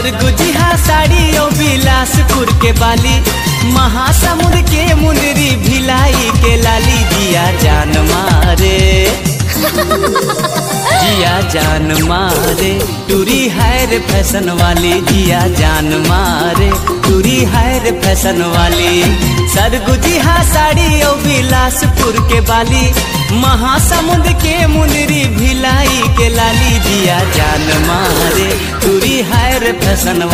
सरगुजिहा साड़ी ओ बिलासपुर के बाली। महासमुंद के मुंदरी भिलाई के लाली। जिया जान मारे। जिया जान मारे। टूरी हैर फ़ैशन वाली। जिया जान मारे। टूरी हैर फ़ैशन वाली। सरगुजिहा साड़ी ओ बिलासपुर के बाली। महासमुंद के मुंदरी भिलाई के लाली। जिया जान मारे। टूरी हैर फ़ैशन